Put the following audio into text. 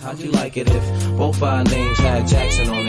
How'd you like it if both our names had Jackson on?